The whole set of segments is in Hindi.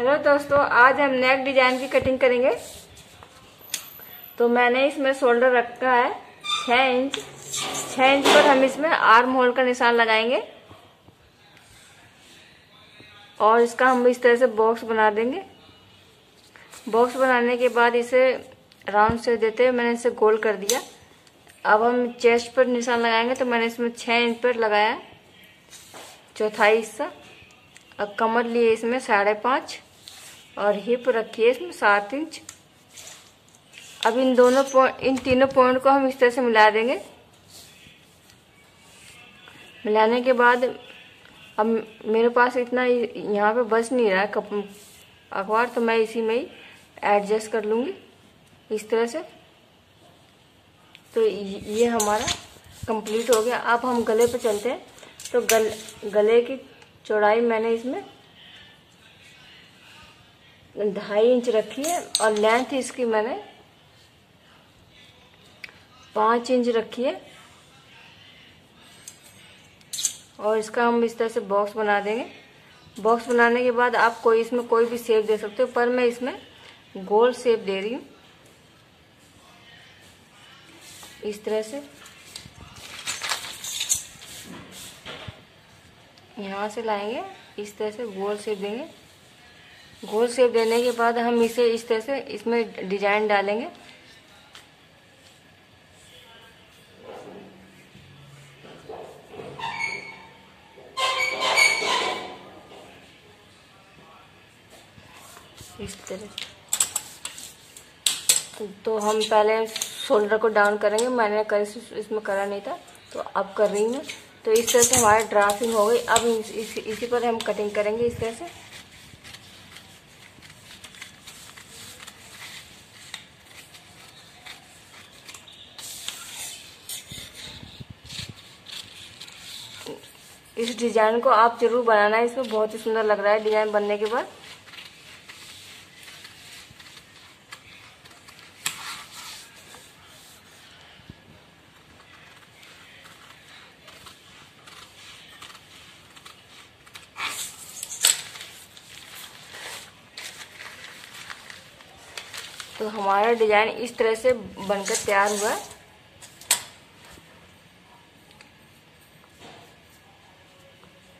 हेलो दोस्तों, आज हम नेक डिज़ाइन की कटिंग करेंगे। तो मैंने इसमें शोल्डर रखा है, छह इंच छह इंच पर हम इसमें आर्म होल का निशान लगाएँगे। और इसका हम इस तरह से बॉक्स बना देंगे। बॉक्स बनाने के बाद इसे राउंड से देते हुए मैंने इसे गोल कर दिया। अब हम चेस्ट पर निशान लगाएँगे तो मैंने इसमें छह इंच पर लगाया। चौथाई हिस्सा। अब कमर लिए इसमें साढ़े पाँच। और हिप रखिए इसमें सात इंच अब इन दोनों पॉइंट इन तीनों पॉइंट को हम इस तरह से मिला देंगे। मिलाने के बाद अब मेरे पास इतना यहाँ पे बच नहीं रहा कप, अखबार तो मैं इसी में ही एडजस्ट कर लूँगी इस तरह से। तो ये हमारा कंप्लीट हो गया। अब हम गले पे चलते हैं। तो गल, गले की चौड़ाई मैंने इसमें ढाई इंच रखी है और लेंथ इसकी मैंने पाँच इंच रखी है। और इसका हम इस तरह से बॉक्स बना देंगे। बॉक्स बनाने के बाद आप कोई इसमें कोई भी शेप दे सकते हो, पर मैं इसमें गोल शेप दे रही हूँ। इस तरह से। यहाँ से लाएँगे, इस तरह से गोल शेप देंगे। गोल शेप देने के बाद हम इसे इस तरह से इसमें डिज़ाइन डालेंगे। इस तरह। तो हम पहले शोल्डर को डाउन करेंगे। मैंने कर इसमें करा नहीं था तो अब कर रही हूँ। तो इस तरह से हमारी ड्राफ्टिंग हो गई। अब इस, इस, इसी पर हम कटिंग करेंगे इस तरह से। इस डिज़ाइन को आप ज़रूर बनाना है इसमें बहुत ही सुंदर लग रहा है डिज़ाइन बनने के बाद। तो हमारा डिज़ाइन इस तरह से बनकर तैयार हुआ।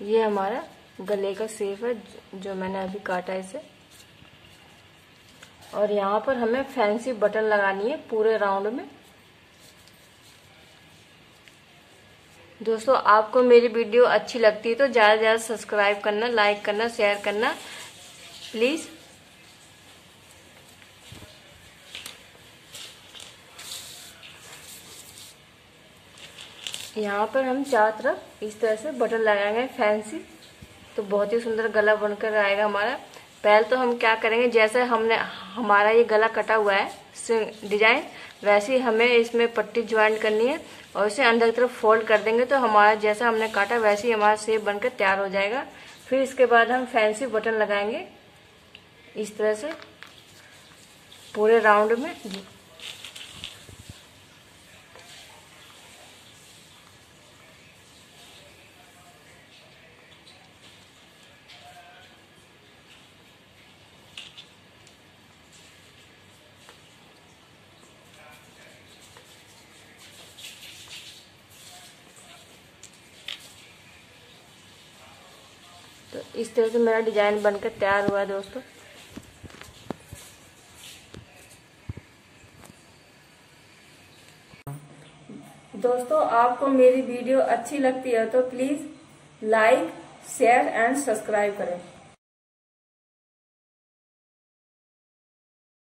ये हमारा गले का सेफ़ है, जो मैंने अभी काटा इसे। और यहाँ पर हमें फैंसी बटन लगानी है पूरे राउंड में। दोस्तों, आपको मेरी वीडियो अच्छी लगती है तो ज़्यादा से ज़्यादा सब्सक्राइब करना, लाइक करना, शेयर करना। प्लीज़। यहाँ पर हम चार तरफ़ इस तरह से बटन लगाएँगे फैंसी तो बहुत ही सुंदर गला बनकर आएगा हमारा। पहले तो हम क्या करेंगे, जैसे हमने, हमारा ये गला कटा हुआ है डिज़ाइन वैसे ही हमें इसमें पट्टी ज्वाइंट करनी है और इसे अंदर की तरफ़ फोल्ड कर देंगे तो हमारा जैसा हमने काटा, वैसे ही हमारा सेप बनकर तैयार हो जाएगा। फिर इसके बाद हम फैंसी बटन लगाएँगे। इस तरह से पूरे राउंड में। तो इस तरह से मेरा डिज़ाइन बनकर तैयार हुआ दोस्तों। दोस्तों, आपको मेरी वीडियो अच्छी लगती है तो please like, share and subscribe करें।